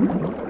you.